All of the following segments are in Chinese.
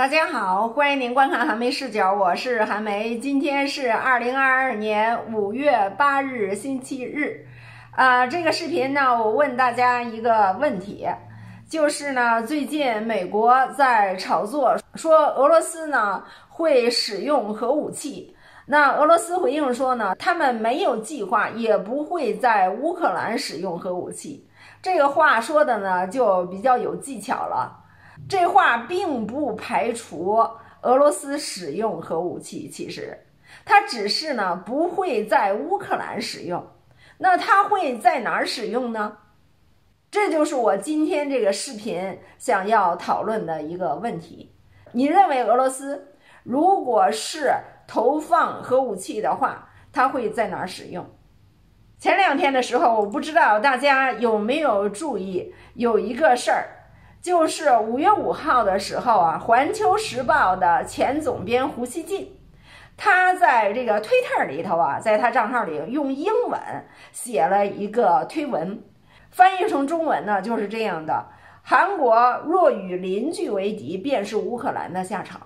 大家好，欢迎您观看韩梅视角，我是韩梅。今天是二零二二年五月八日，星期日。啊，这个视频呢，我问大家一个问题，就是呢，最近美国在炒作说俄罗斯呢会使用核武器。那俄罗斯回应说呢，他们没有计划，也不会在乌克兰使用核武器。这个话说的呢，就比较有技巧了。这话并不排除俄罗斯使用核武器，其实它只是呢不会在乌克兰使用。那它会在哪儿使用呢？这就是我今天这个视频想要讨论的一个问题。你认为俄罗斯如果是投放核武器的话，它会在哪儿使用？前两天的时候，我不知道大家有没有注意有一个事儿。就是五月五号的时候啊，《环球时报》的前总编胡锡进，他在这个推特里头啊，在他账号里用英文写了一个推文，翻译成中文呢就是这样的：韩国若与邻居为敌，便是乌克兰的下场。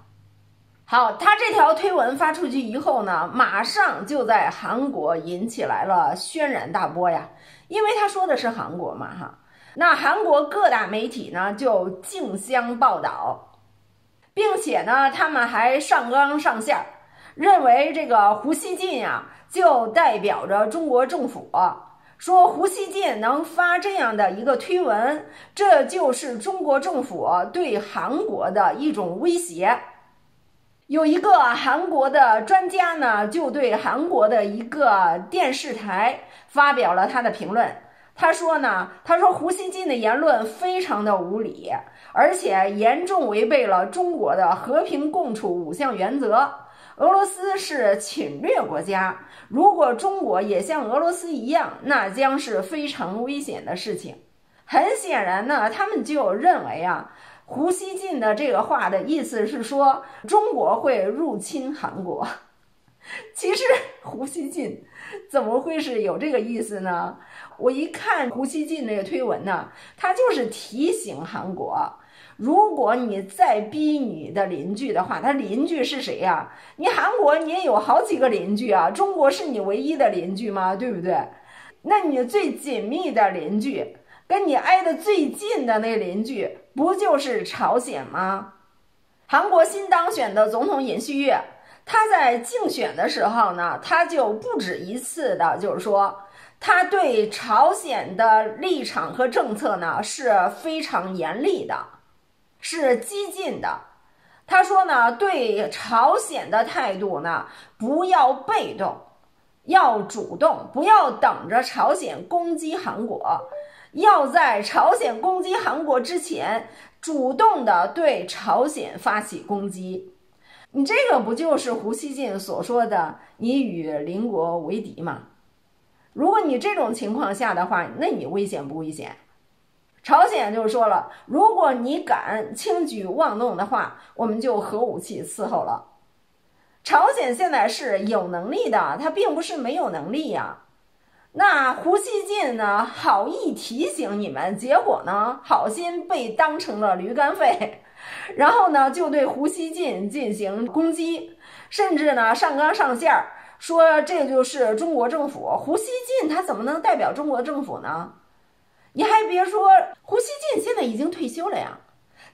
好，他这条推文发出去以后呢，马上就在韩国引起来了轩然大波呀，因为他说的是韩国嘛，哈。那韩国各大媒体呢就竞相报道，并且呢，他们还上纲上线儿，认为这个胡锡进呀就代表着中国政府，说胡锡进能发这样的一个推文，这就是中国政府对韩国的一种威胁。有一个韩国的专家呢，就对韩国的一个电视台发表了他的评论。他说呢，他说胡锡进的言论非常的无理，而且严重违背了中国的和平共处五项原则。俄罗斯是侵略国家，如果中国也像俄罗斯一样，那将是非常危险的事情。很显然呢，他们就认为啊，胡锡进的这个话的意思是说中国会入侵韩国。其实胡锡进怎么会是有这个意思呢？我一看胡锡进那个推文呢，他就是提醒韩国，如果你再逼你的邻居的话，他邻居是谁呀？你韩国你也有好几个邻居啊，中国是你唯一的邻居吗？对不对？那你最紧密的邻居，跟你挨得最近的那邻居，不就是朝鲜吗？韩国新当选的总统尹锡悦。他在竞选的时候呢，他就不止一次的，就是说，他对朝鲜的立场和政策呢是非常严厉的，是激进的。他说呢，对朝鲜的态度呢，不要被动，要主动，不要等着朝鲜攻击韩国，要在朝鲜攻击韩国之前，主动的对朝鲜发起攻击。你这个不就是胡锡进所说的“你与邻国为敌”吗？如果你这种情况下的话，那你危险不危险？朝鲜就说了，如果你敢轻举妄动的话，我们就核武器伺候了。朝鲜现在是有能力的，他并不是没有能力呀。那胡锡进呢，好意提醒你们，结果呢，好心被当成了驴肝肺。然后呢，就对胡锡进进行攻击，甚至呢上纲上线儿说这就是中国政府。胡锡进他怎么能代表中国政府呢？你还别说，胡锡进现在已经退休了呀。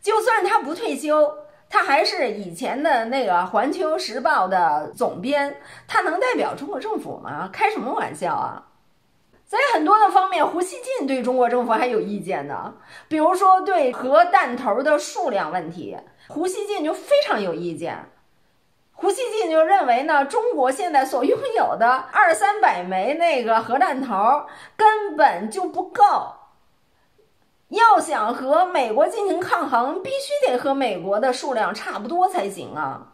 就算他不退休，他还是以前的那个《环球时报》的总编，他能代表中国政府吗？开什么玩笑啊！在很多的方面，胡锡进对中国政府还有意见呢。比如说，对核弹头的数量问题，胡锡进就非常有意见。胡锡进就认为呢，中国现在所拥有的二三百枚那个核弹头根本就不够。要想和美国进行抗衡，必须得和美国的数量差不多才行啊。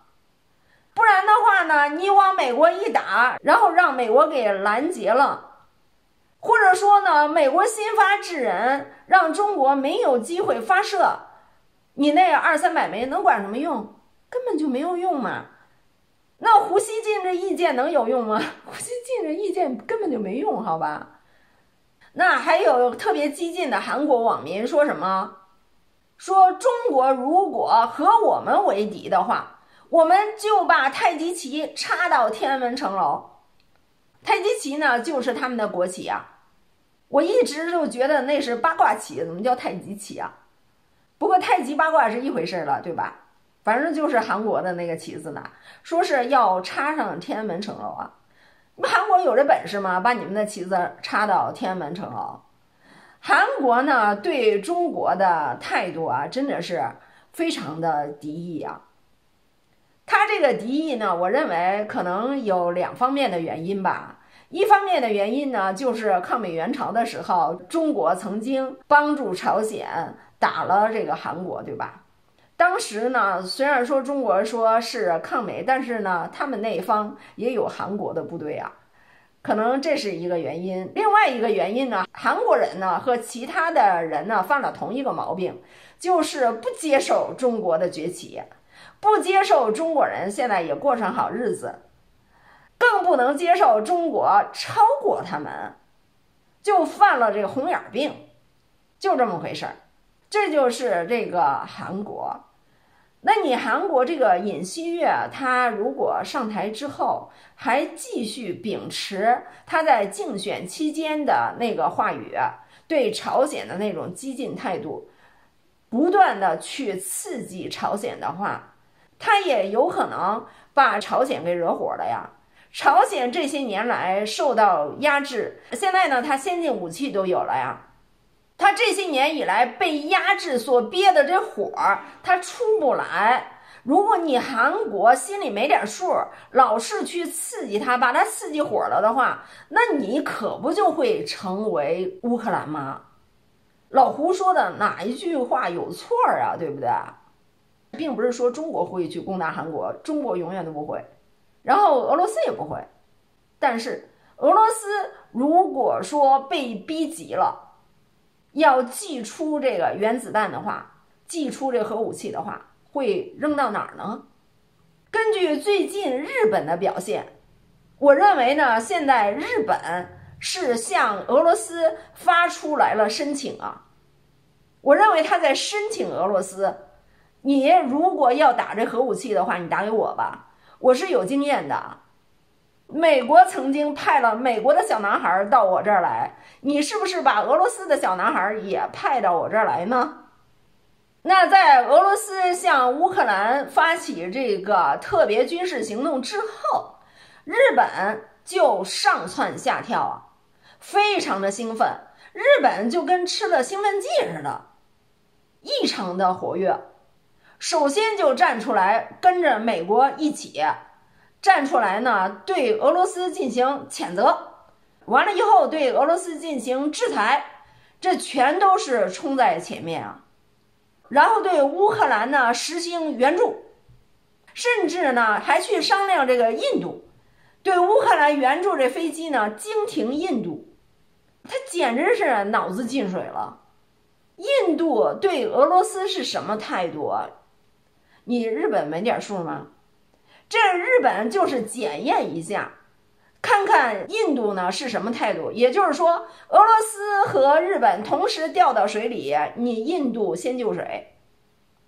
不然的话呢，你往美国一打，然后让美国给拦截了。或者说呢，美国先发制人，让中国没有机会发射，你那二三百枚能管什么用？根本就没有用嘛。那胡锡进这意见能有用吗？胡锡进这意见根本就没用，好吧？那还有特别激进的韩国网民说什么？说中国如果和我们为敌的话，我们就把太极旗插到天安门城楼。太极旗呢，就是他们的国旗啊。我一直就觉得那是八卦旗，怎么叫太极旗啊？不过太极八卦是一回事了，对吧？反正就是韩国的那个旗子呢，说是要插上天安门城楼啊。你们韩国有这本事吗？把你们的旗子插到天安门城楼？韩国呢，对中国的态度啊，真的是非常的敌意啊。他这个敌意呢，我认为可能有两方面的原因吧。一方面的原因呢，就是抗美援朝的时候，中国曾经帮助朝鲜打了这个韩国，对吧？当时呢，虽然说中国说是抗美，但是呢，他们那一方也有韩国的部队啊，可能这是一个原因。另外一个原因呢，韩国人呢和其他的人呢犯了同一个毛病，就是不接受中国的崛起，不接受中国人现在也过上好日子。更不能接受中国超过他们，就犯了这个红眼病，就这么回事儿。这就是这个韩国。那你韩国这个尹锡悦，他如果上台之后还继续秉持他在竞选期间的那个话语，对朝鲜的那种激进态度，不断的去刺激朝鲜的话，他也有可能把朝鲜给惹火了呀。朝鲜这些年来受到压制，现在呢，它先进武器都有了呀。他这些年以来被压制所憋的这火，他出不来。如果你韩国心里没点数，老是去刺激他，把他刺激火了的话，那你可不就会成为乌克兰吗？老胡说的哪一句话有错啊？对不对？并不是说中国会去攻打韩国，中国永远都不会。然后俄罗斯也不会，但是俄罗斯如果说被逼急了，要寄出这个原子弹的话，寄出这核武器的话，会扔到哪儿呢？根据最近日本的表现，我认为呢，现在日本是向俄罗斯发出来了申请啊。我认为他在申请俄罗斯，你如果要打这核武器的话，你打给我吧。我是有经验的，美国曾经派了美国的小男孩到我这儿来，你是不是把俄罗斯的小男孩也派到我这儿来呢？那在俄罗斯向乌克兰发起这个特别军事行动之后，日本就上蹿下跳啊，非常的兴奋，日本就跟吃了兴奋剂似的，异常的活跃。首先就站出来，跟着美国一起站出来呢，对俄罗斯进行谴责。完了以后，对俄罗斯进行制裁，这全都是冲在前面啊。然后对乌克兰呢实行援助，甚至呢还去商量这个印度对乌克兰援助这飞机呢经停印度，他简直是脑子进水了。印度对俄罗斯是什么态度啊？你日本没点数吗？这日本就是检验一下，看看印度呢是什么态度。也就是说，俄罗斯和日本同时掉到水里，你印度先救水。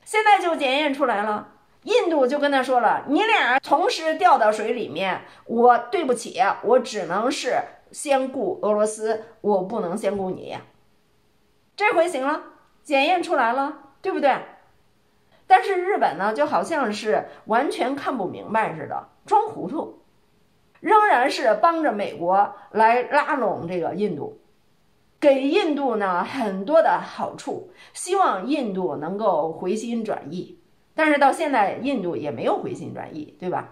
现在就检验出来了，印度就跟他说了：“你俩同时掉到水里面，我对不起，我只能是先顾俄罗斯，我不能先顾你。”这回行了，检验出来了，对不对？但是日本呢，就好像是完全看不明白似的，装糊涂，仍然是帮着美国来拉拢这个印度，给印度呢很多的好处，希望印度能够回心转意。但是到现在，印度也没有回心转意，对吧？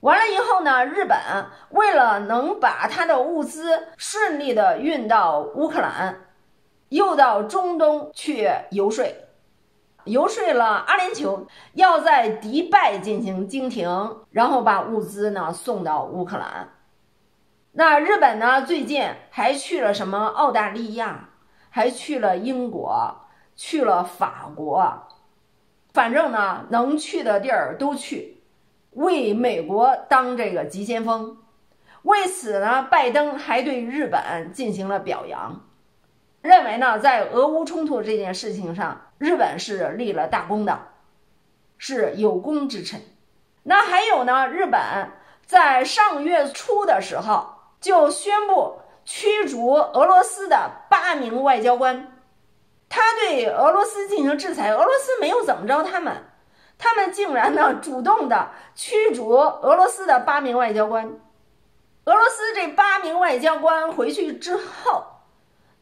完了以后呢，日本为了能把它的物资顺利的运到乌克兰，又到中东去游说。游说了阿联酋要在迪拜进行经停，然后把物资呢送到乌克兰。那日本呢最近还去了什么澳大利亚，还去了英国，去了法国，反正呢能去的地儿都去，为美国当这个急先锋。为此呢，拜登还对日本进行了表扬。认为呢，在俄乌冲突这件事情上，日本是立了大功的，是有功之臣。那还有呢，日本在上月初的时候就宣布驱逐俄罗斯的八名外交官，他对俄罗斯进行制裁，俄罗斯没有怎么着他们，他们竟然呢主动的驱逐俄罗斯的八名外交官。俄罗斯这八名外交官回去之后。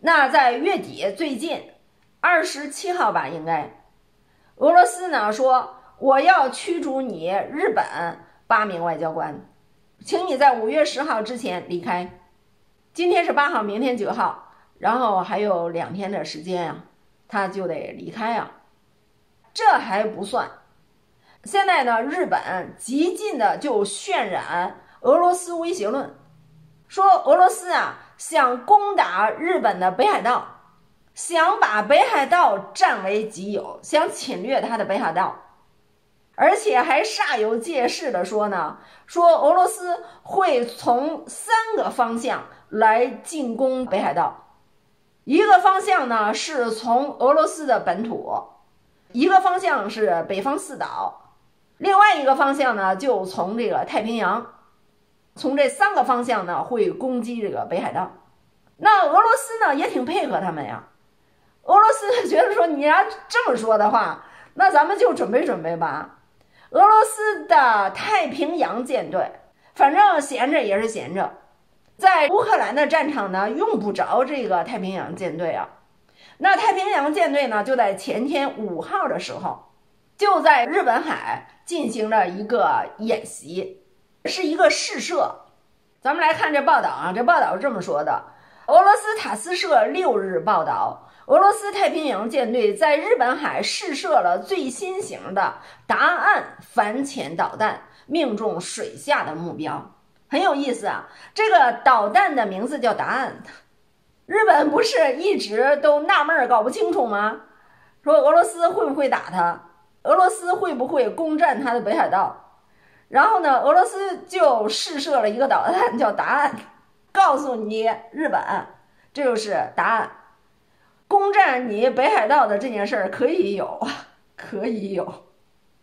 那在月底最近二十七号吧，应该俄罗斯呢说我要驱逐你日本八名外交官，请你在五月十号之前离开。今天是八号，明天九号，然后还有两天的时间呀，他就得离开呀。这还不算，现在呢，日本极尽的就渲染俄罗斯威胁论，说俄罗斯啊。想攻打日本的北海道，想把北海道占为己有，想侵略他的北海道，而且还煞有介事的说呢，说俄罗斯会从三个方向来进攻北海道，一个方向呢是从俄罗斯的本土，一个方向是北方四岛，另外一个方向呢就从这个太平洋。从这三个方向呢，会攻击这个北海道。那俄罗斯呢，也挺配合他们呀。俄罗斯觉得说，你要这么说的话，那咱们就准备准备吧。俄罗斯的太平洋舰队，反正闲着也是闲着，在乌克兰的战场呢，用不着这个太平洋舰队啊。那太平洋舰队呢，就在前天五号的时候，就在日本海进行了一个演习。是一个试射，咱们来看这报道啊，这报道是这么说的：俄罗斯塔斯社六日报道，俄罗斯太平洋舰队在日本海试射了最新型的答案反潜导弹，命中水下的目标。很有意思啊，这个导弹的名字叫答案。日本不是一直都纳闷搞不清楚吗？说俄罗斯会不会打他？俄罗斯会不会攻占他的北海道？然后呢，俄罗斯就试射了一个导弹，叫“答案”，告诉你日本，这就是答案。攻占你北海道的这件事儿可以有，可以有。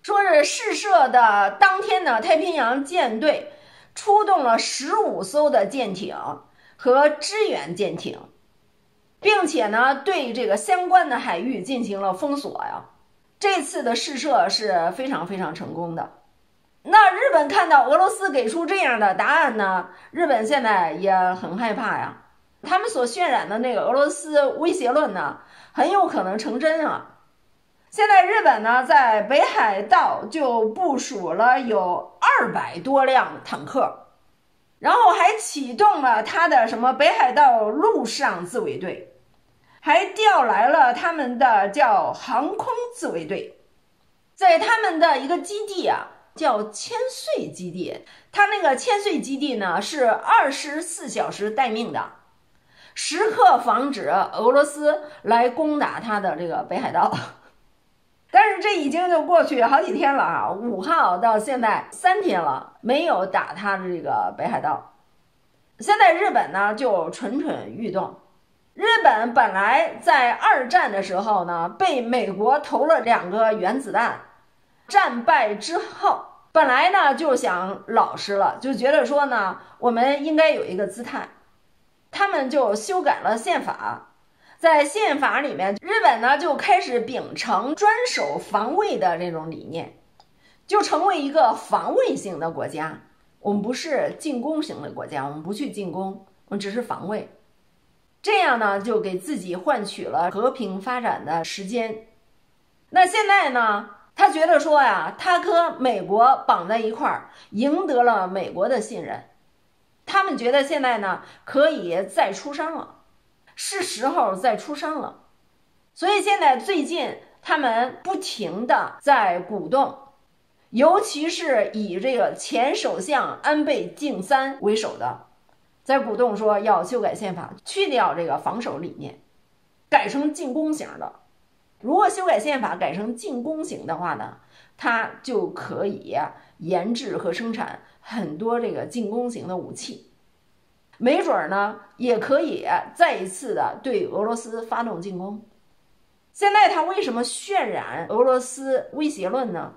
说是试射的当天呢，太平洋舰队出动了十五艘的舰艇和支援舰艇，并且呢，对这个相关的海域进行了封锁呀。这次的试射是非常非常成功的。那日本看到俄罗斯给出这样的答案呢？日本现在也很害怕呀。他们所渲染的那个俄罗斯威胁论呢，很有可能成真啊。现在日本呢，在北海道就部署了有二百多辆坦克，然后还启动了他的什么北海道陆上自卫队，还调来了他们的叫航空自卫队，在他们的一个基地啊。叫千岁基地，它那个千岁基地呢是二十四小时待命的，时刻防止俄罗斯来攻打它的这个北海道。但是这已经就过去好几天了啊，五号到现在三天了，没有打它的这个北海道。现在日本呢就蠢蠢欲动。日本本来在二战的时候呢被美国投了两个原子弹。战败之后，本来呢就想老实了，就觉得说呢，我们应该有一个姿态。他们就修改了宪法，在宪法里面，日本呢就开始秉承专守防卫的这种理念，就成为一个防卫型的国家。我们不是进攻型的国家，我们不去进攻，我们只是防卫。这样呢，就给自己换取了和平发展的时间。那现在呢？他觉得说呀，他和美国绑在一块儿，赢得了美国的信任。他们觉得现在呢，可以再出山了，是时候再出山了。所以现在最近他们不停的在鼓动，尤其是以这个前首相安倍晋三为首的，在鼓动说要修改宪法，去掉这个防守理念，改成进攻型的。如果修改宪法改成进攻型的话呢，它就可以研制和生产很多这个进攻型的武器。没准儿呢也可以再一次的对俄罗斯发动进攻。现在他为什么渲染俄罗斯威胁论呢？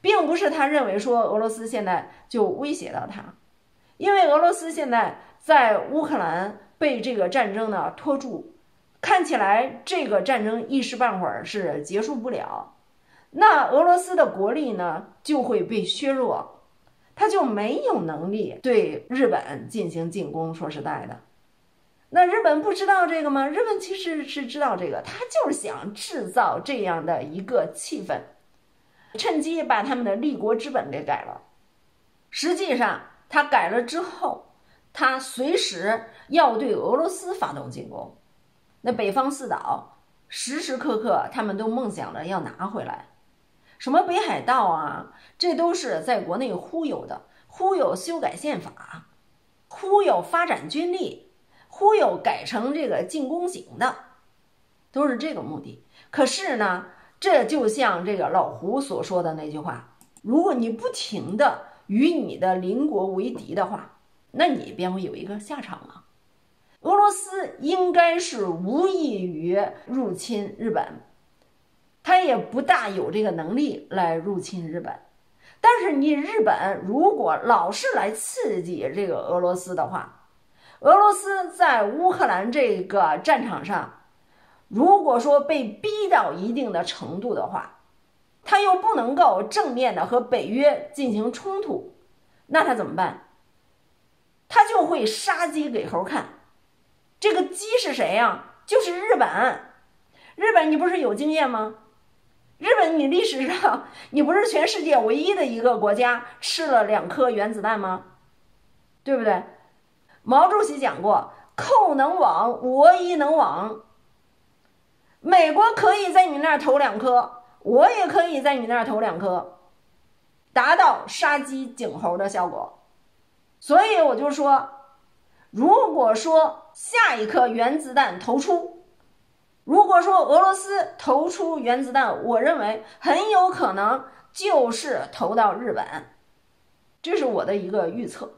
并不是他认为说俄罗斯现在就威胁到他，因为俄罗斯现在在乌克兰被这个战争呢拖住，看起来这个战争一时半会儿是结束不了，那俄罗斯的国力呢就会被削弱，他就没有能力对日本进行进攻。说实在的。那日本不知道这个吗？日本其实是知道这个，他就是想制造这样的一个气氛，趁机把他们的立国之本给改了。实际上，他改了之后，他随时要对俄罗斯发动进攻。那北方四岛时时刻刻他们都梦想着要拿回来，什么北海道啊，这都是在国内忽悠的，忽悠修改宪法，忽悠发展军力。忽悠改成这个进攻型的，都是这个目的。可是呢，这就像这个老胡所说的那句话：如果你不停的与你的邻国为敌的话，那你便会有一个下场啊。俄罗斯应该是无异于入侵日本，他也不大有这个能力来入侵日本。但是你日本如果老是来刺激这个俄罗斯的话，俄罗斯在乌克兰这个战场上，如果说被逼到一定的程度的话，他又不能够正面的和北约进行冲突，那他怎么办？他就会杀鸡给猴看。这个鸡是谁呀？就是日本。日本，你不是有经验吗？日本，你历史上你不是全世界唯一的一个国家吃了两颗原子弹吗？对不对？毛主席讲过：“寇能亡，我亦能亡。”美国可以在你那儿投两颗，我也可以在你那儿投两颗，达到杀鸡儆猴的效果。所以我就说，如果说下一颗原子弹投出，如果说俄罗斯投出原子弹，我认为很有可能就是投到日本，这是我的一个预测。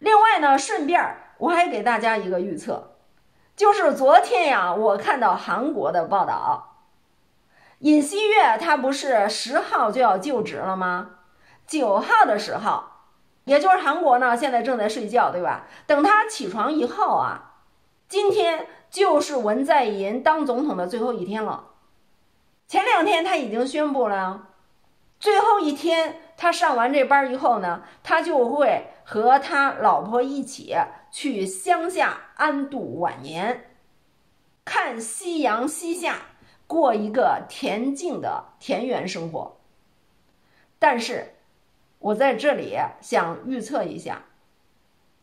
另外呢，顺便我还给大家一个预测，就是昨天呀，我看到韩国的报道，尹锡悦他不是十号就要就职了吗？九号的时候，也就是韩国呢现在正在睡觉，对吧？等他起床以后啊，今天就是文在寅当总统的最后一天了。前两天他已经宣布了，最后一天。他上完这班以后呢，他就会和他老婆一起去乡下安度晚年，看夕阳西下，过一个恬静的田园生活。但是，我在这里想预测一下，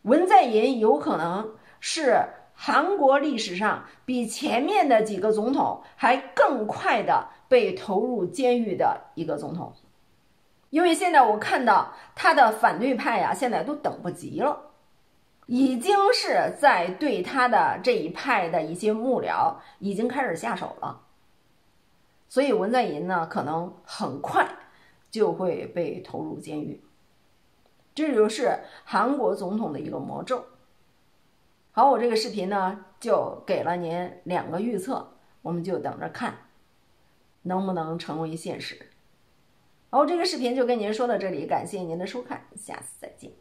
文在寅有可能是韩国历史上比前面的几个总统还更快的被投入监狱的一个总统。因为现在我看到他的反对派呀，现在都等不及了，已经是在对他的这一派的一些幕僚已经开始下手了，所以文在寅呢，可能很快就会被投入监狱。这就是韩国总统的一个魔咒。好，我这个视频呢，就给了您两个预测，我们就等着看，能不能成为现实。好，这个视频就跟您说到这里，感谢您的收看，下次再见。